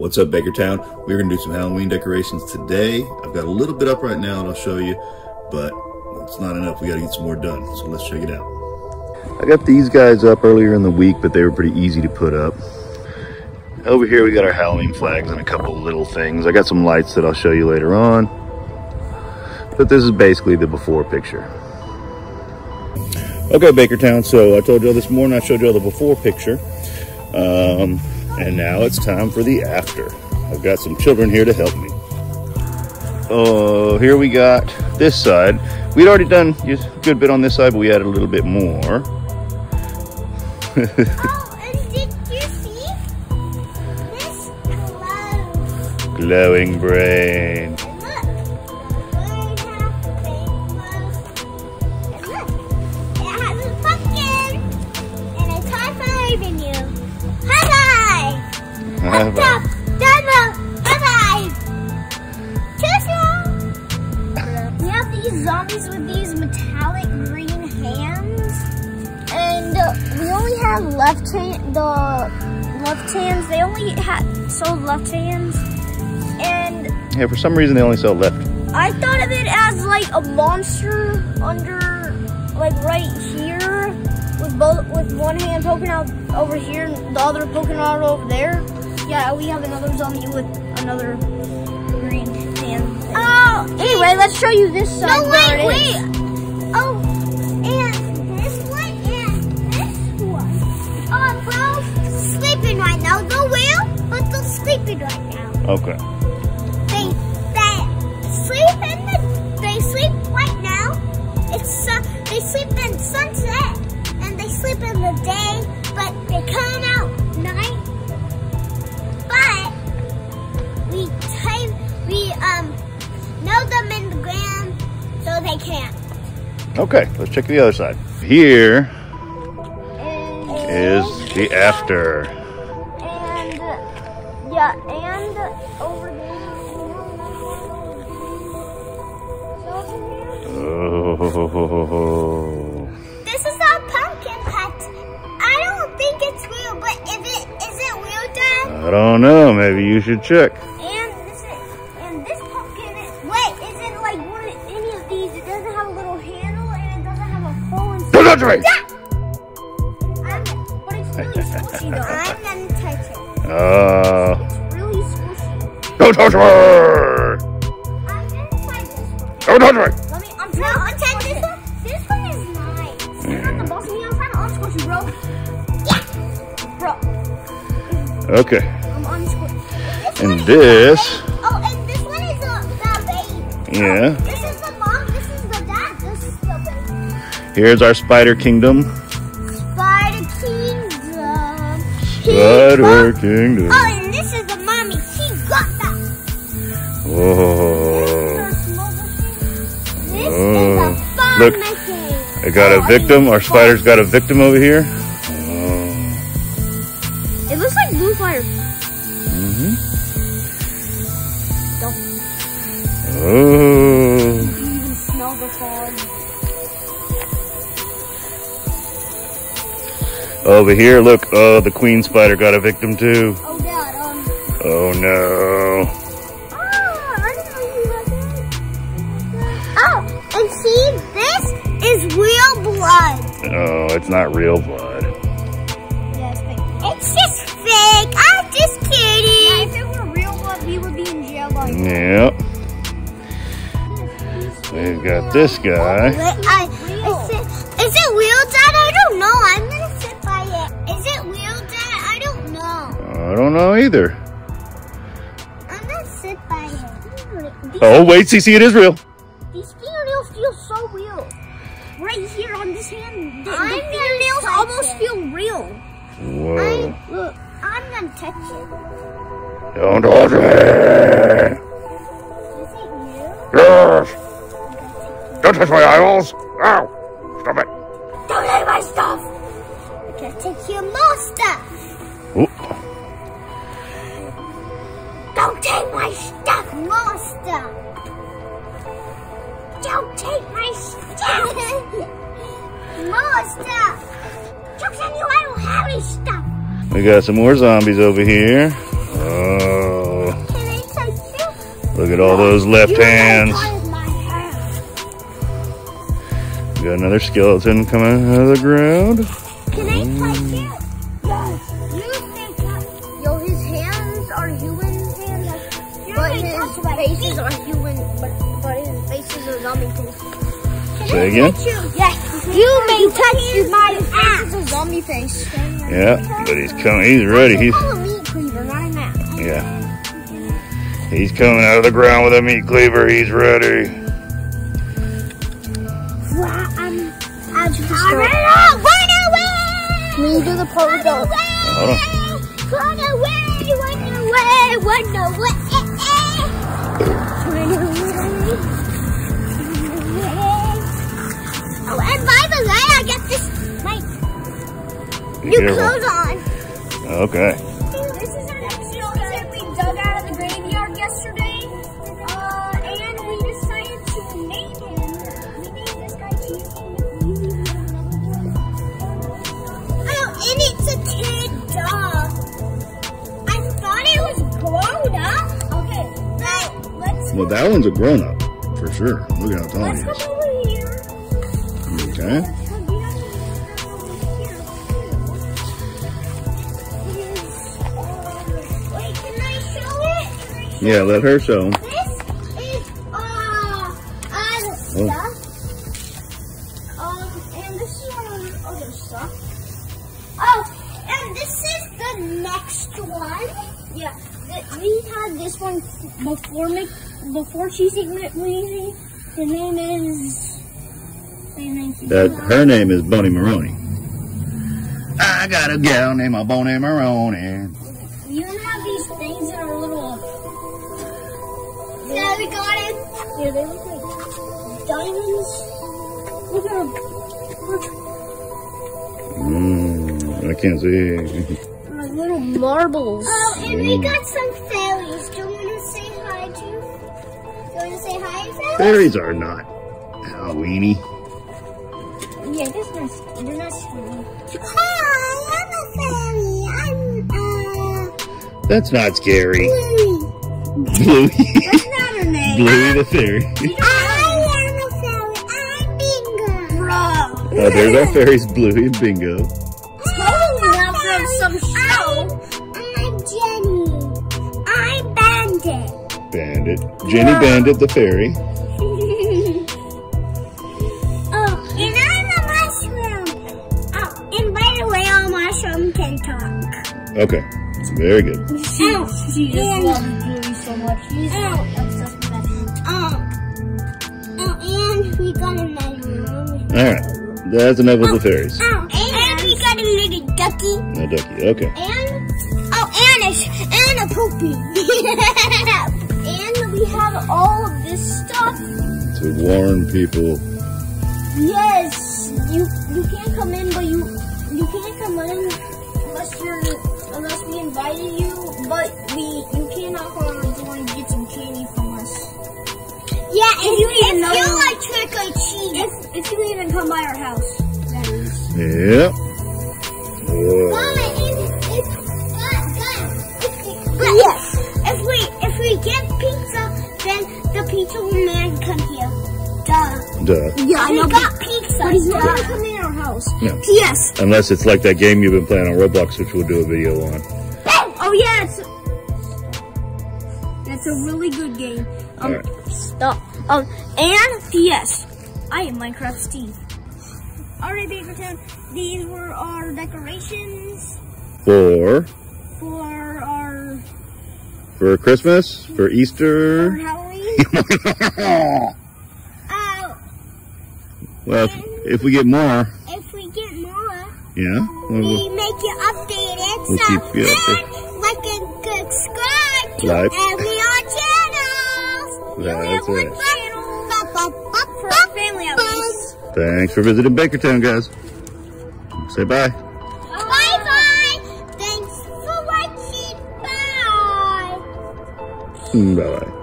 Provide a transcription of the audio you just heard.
What's up, Bakertown? We're gonna do some Halloween decorations today. I've got a little bit up right now and I'll show you, but it's not enough. We gotta get some more done, so let's check it out. I got these guys up earlier in the week, but they were pretty easy to put up. Over here, we got our Halloween flags and a couple little things. I got some lights that I'll show you later on. But this is basically the before picture. Okay, Bakertown, so I told you all this morning, I showed you all the before picture. Um, and now it's time for the after. I've got some children here to help me. Oh, here we got this side. We'd already done a good bit on this side, but we added a little bit more. oh, and did you see? This glows. Glowing brain. High Up five. top, down low, high-five! Choo-choo! We have these zombies with these metallic green hands. And uh, we only have left hand, the left hands. They only had sold left hands. And Yeah, for some reason they only sell left. I thought of it as like a monster under, like right here, with both with one hand poking out over here and the other poking out over there. Yeah, we have another zombie with another green hand. Oh, anyway, let's show you this side. No, wait, wait. Oh, and this one and this one oh, are both sleeping right now. The wheel, but they're sleeping right now Okay. Okay, let's check the other side. Here is the after. and yeah, and over there. Oh. This is our pumpkin patch. I don't think it's real, but if it is it real, Dad? I don't know. Maybe you should check. Hole inside. Don't touch me! I'm, but it's really squishy though. I'm gonna touch it. Uh, It's really squishy. don't touch me! I'm gonna try this one. Don't touch! Let me. I'm trying this one. This one is nice. You're not the boss of me. I'm trying to unsquish you, bro. Yeah, bro. Okay. I'm unsquished. And this- Oh, and this one is the baby. Yeah. This Here's our spider kingdom. Spider Kingdom. Spider He kingdom. Oh, and this is the mommy. She got that. Whoa. This is the small. This Oh. a Look. I got Oh, a victim. Our spider's got a victim over here. Oh. It looks like blue fire. hmm Oh. Over here, look. Oh, the queen spider got a victim too. Oh, dad. Um. Oh no. Oh, I didn't know you had that. Oh, and see, this is real blood. Oh, it's not real blood. Yeah, it's fake. It's just fake. I'm just kidding. Yeah, if it were real blood, we would be in jail by now. Yep. We've got this guy. Don't know either. I'm gonna sit by it. Oh, these, Oh, wait, CC, it is real. these fingernails feel so real. Right here on this hand, the, the fingernails almost feel real. Whoa. I, look, I'm gonna touch it. Don't touch me. Is it real? Yes. Don't touch my eyeballs. Ow. Stop it. More stuff. Jokes on you, I don't have any stuff. We got some more zombies over here. Oh. Look at all those left hands. We got another skeleton coming out of the ground. Can I mm. touch it? Yes. You can Yo, his hands are human hands, but his faces are human, but, but his faces are zombie faces. Say again? Yes. You may touch my face. a zombie face. Yeah, but he's coming. He's ready. He's a meat cleaver, not an axe. yeah. He's coming out of the ground with a meat cleaver. He's ready. Run away! Can you do the part with the... Hold on. Run away! Run away! Run away! Careful. clothes on. Okay. This is an extra we dug out of the graveyard yesterday. Uh, and we decided to name him. We named this guy Chief. Oh, and it's a kid dog. I thought it was grown up. Okay, now let's Well, that one's a grown up for sure. Look at how tall he come is. over here. Okay. Yeah, let her show him. This is uh other stuff. Um, and this is one of the other stuff. Oh, and this is the next one. Yeah, we had this one before Mc, before Cheesy McWeezy. The name is. the name is- That her name is Bonnie Maroney. I got a gal named Bonnie Maroney. Yeah, we got it. Yeah, they look like diamonds. Look at them. Look, Mm, I can't see. they're little marbles. Oh, and we got some fairies. Do you want to say hi to? Do you want to say hi, fairies? Fairies are not Halloweeny. Yeah, that's not. They're not scary. Hi, I'm a fairy. I'm uh. That's not scary. Bluey. Bluey. That's not her name. Bluey the fairy. I am a fairy. I'm Bingo. Bro. Oh, there's our fairies, Bluey and Bingo. Totally not from some show. I'm Jenny. I'm Bandit. Bandit. Jenny Bandit the fairy. oh, and I'm a mushroom. Oh, and by the way, a mushroom can talk. Okay. Very good. She, she just oh, loves Bluey so much. She's oh, obsessed we got another room. All right. That's enough of the oh, fairies. Oh, and, we got a little ducky. No ducky. Okay. And oh, and a and a poopy. and we have all of this stuff. To warn people. Yes, you you can't come in, but you you can't come in unless you're unless we invited you. But we you can't knock on our door and get some candy from us. Yeah, if, you even know treat. If if you even come by our house, that is. Yep. Whoa. Yes. If we if we get pizza, then the pizza man come here. Duh. Duh. Yeah, I know. We got pizza. But he's not gonna come in our house. No. Yes. Unless it's like that game you've been playing on Roblox, which we'll do a video on. Oh yeah, it's that's a really good game. Um, Alright. stop. Um, and P.S. I am Minecraft Steve. Alright, Bakertown. These were our decorations For for our, for Christmas, for our Easter. Halloween. uh, well, if, if we get more, if we get more, yeah. we we'll- make you updated. We'll so, keep you updated. and like and subscribe to Like. every our channels. We That's have Thanks for visiting Bakertown, guys. Say bye. Bye bye. Thanks for watching. Bye. Mm, bye bye.